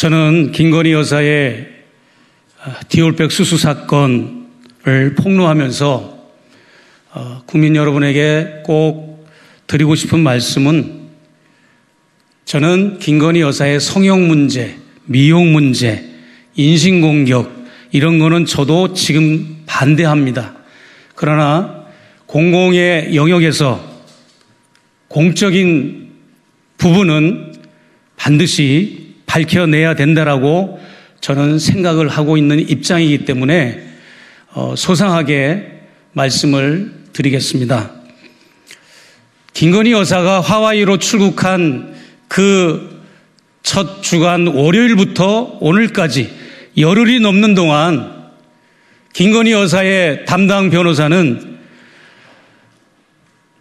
저는 김건희 여사의 디올백 수수 사건을 폭로하면서 어, 국민 여러분에게 꼭 드리고 싶은 말씀은 저는 김건희 여사의 성형 문제, 미용 문제, 인신공격 이런 거는 저도 지금 반대합니다. 그러나 공공의 영역에서 공적인 부분은 반드시 밝혀내야 된다라고 저는 생각을 하고 있는 입장이기 때문에 어, 소상하게 말씀을 드리겠습니다. 김건희 여사가 하와이로 출국한 그 첫 주간 월요일부터 오늘까지 열흘이 넘는 동안 김건희 여사의 담당 변호사는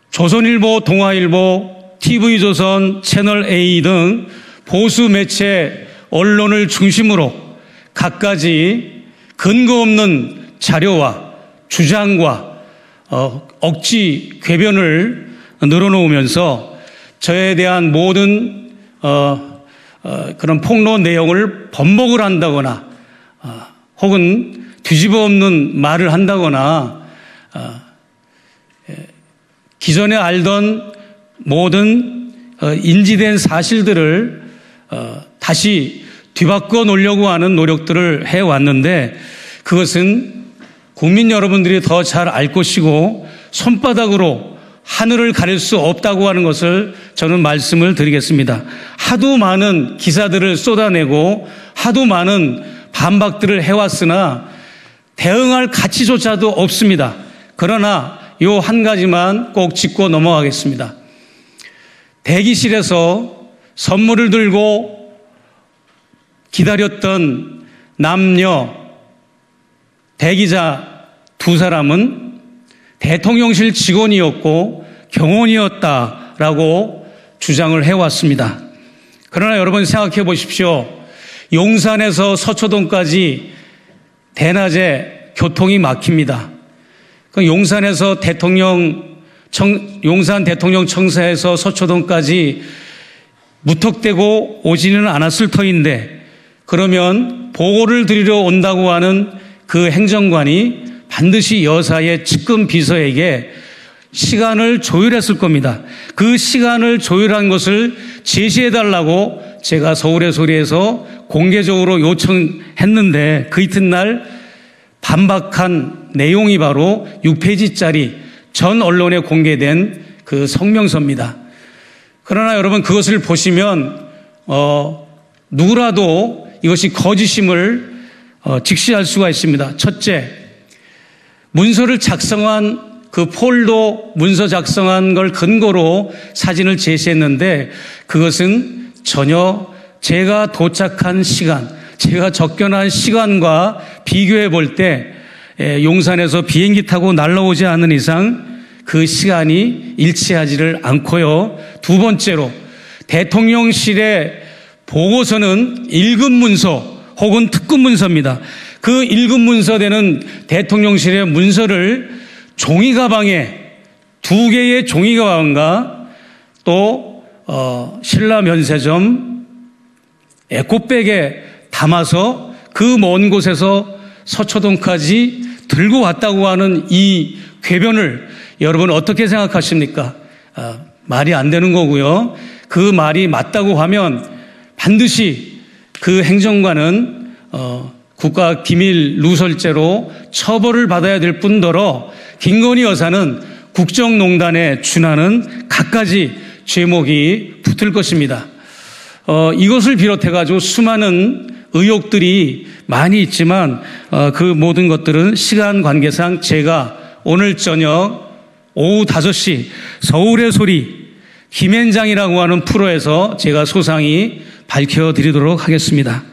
조선일보, 동아일보, TV조선, 채널A 등 보수 매체 언론을 중심으로 갖가지 근거 없는 자료와 주장과 어, 억지 궤변을 늘어놓으면서 저에 대한 모든 어, 어, 그런 폭로 내용을 번복을 한다거나 어, 혹은 뒤집어 엎는 말을 한다거나 어, 예, 기존에 알던 모든 어, 인지된 사실들을 다시 뒤바꿔 놓으려고 하는 노력들을 해왔는데 그것은 국민 여러분들이 더 잘 알 것이고 손바닥으로 하늘을 가릴 수 없다고 하는 것을 저는 말씀을 드리겠습니다. 하도 많은 기사들을 쏟아내고 하도 많은 반박들을 해왔으나 대응할 가치조차도 없습니다. 그러나 요 한 가지만 꼭 짚고 넘어가겠습니다. 대기실에서 선물을 들고 기다렸던 남녀 대기자 두 사람은 대통령실 직원이었고 경원이었다라고 주장을 해왔습니다. 그러나 여러분 생각해 보십시오. 용산에서 서초동까지 대낮에 교통이 막힙니다. 그 용산에서 대통령 청, 용산 대통령 청사에서 서초동까지 무턱대고 오지는 않았을 터인데 그러면 보고를 드리러 온다고 하는 그 행정관이 반드시 여사의 측근 비서에게 시간을 조율했을 겁니다. 그 시간을 조율한 것을 제시해 달라고 제가 서울의 소리에서 공개적으로 요청했는데 그 이튿날 반박한 내용이 바로 6페이지짜리 전 언론에 공개된 그 성명서입니다. 그러나 여러분 그것을 보시면 어, 누구라도 이것이 거짓임을 어, 직시할 수가 있습니다. 첫째, 문서를 작성한 그 폴도 문서 작성한 걸 근거로 사진을 제시했는데 그것은 전혀 제가 도착한 시간, 제가 접견한 시간과 비교해 볼 때 용산에서 비행기 타고 날라오지 않는 이상 그 시간이 일치하지를 않고요. 두 번째로 대통령실의 보고서는 일급 문서 혹은 특급 문서입니다. 그 일급 문서되는 대통령실의 문서를 종이 가방에 두 개의 종이 가방과 또 어, 신라 면세점 에코백에 담아서 그 먼 곳에서 서초동까지 들고 왔다고 하는 이 궤변을 여러분 어떻게 생각하십니까? 아, 말이 안 되는 거고요. 그 말이 맞다고 하면 반드시 그 행정관은 어, 국가 기밀 누설죄로 처벌을 받아야 될 뿐더러 김건희 여사는 국정농단에 준하는 갖가지 죄목이 붙을 것입니다. 어, 이것을 비롯해가지고 수많은 의혹들이 많이 있지만 어, 그 모든 것들은 시간 관계상 제가 오늘 저녁 오후 5시 서울의 소리 김현장이라고 하는 프로에서 제가 소상히 밝혀드리도록 하겠습니다.